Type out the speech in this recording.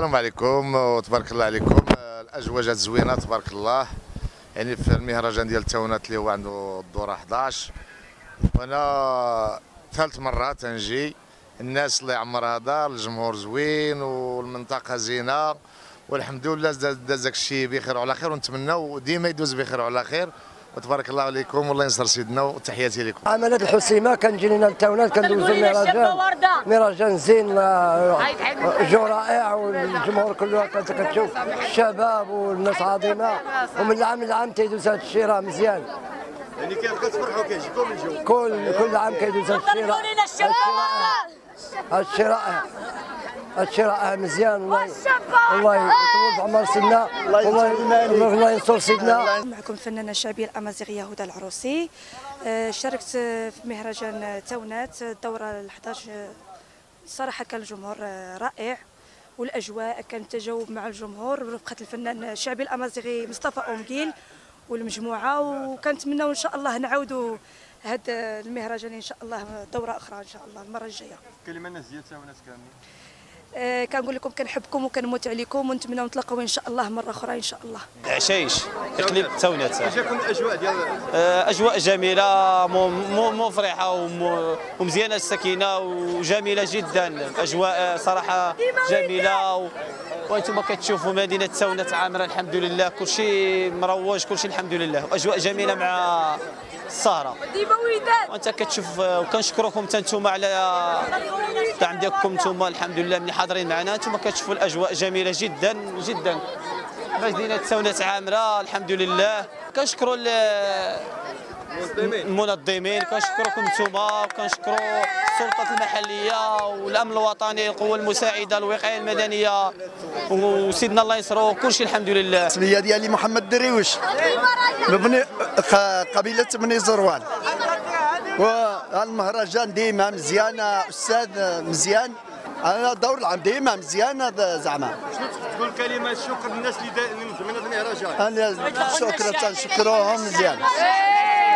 السلام عليكم وتبارك الله عليكم. الأجواء جات زوينة تبارك الله. يعني في المهرجان ديال التاونات اللي هو عنده الدوره 11 وأنا ثالث مرة تنجي. الناس الله يعمرها دار الجمهور زوين والمنطقة زينة. والحمد لله داز داك الشيء بخير وعلى خير ونتمناو ديما يدوز بخير وعلى خير. وتبارك الله عليكم والله ينصر سيدنا وتحياتي لكم. عملت الحسيمه كنجي لنا التاونات كندوزو المهرجان مهرجان زين جو رائع والجمهور كله كتشوف الشباب والناس عظيمة. ومن العام للعام تيدوز هذا الشيء راه مزيان. يعني كتفرحوا كيعجبكم الجو كل كل عام كيدوز هذا الشيء رائع. هذا الشيء رائع. هذا الشيء رائع مزيان الله الله يطول في عمر سيدنا. الله الله ينصر سيدنا. معكم الفنانة الشعبية الأمازيغية هدى العروسي. آه، شاركت في مهرجان تاونات الدورة ال 11 آه، صراحة كان الجمهور آه، رائع. والأجواء كان تجاوب مع الجمهور. برفقة الفنان الشعبي الأمازيغي مصطفى أومكيل والمجموعة. وكنتمناو إن شاء الله نعاودوا هذا المهرجان إن شاء الله دورة أخرى إن شاء الله المرة الجاية. كلمة الناس ديال التاونات كاملين آه، كنقول لكم كنحبكم وكنموت عليكم ونتمناو نتلاقاو إن شاء الله مرة أخرى إن شاء الله. عشايش اقليم التاونات جاكم الاجواء ديال آه، أجواء جميلة مفرحه وم- ومزيانة السكينة وجميلة جدا. أجواء صراحة جميلة و... وأنتم كتشوفوا مدينة تاونات عامرة الحمد لله. كل شيء مروج كل شيء الحمد لله. واجواء جميلة مع السهره وانت كتشوف وكنشكركم حتى نتوما على الدعم ديالكم. نتوما الحمد لله ملي حاضرين معنا. نتوما كتشوفوا الأجواء جميلة جدا جدا. مدينه تاونات عامرة الحمد لله كنشكروا المنظمين. كنشكركم نتوما وكنشكروا السلطات المحلية والأمن الوطني القوى المساعدة الوقايه المدنية. وسيدنا الله ينصرو كلشي الحمد لله. الاسميه ديالي محمد درويش. مبني قبيلة بني زروان. والمهرجان ديما مزيان أستاذ مزيان. أنا دور العام ديما مزيان هذا زعما. تقول كلمة شكر للناس اللي هذا المهرجان. أنا شكرا تنشكروهم مزيان.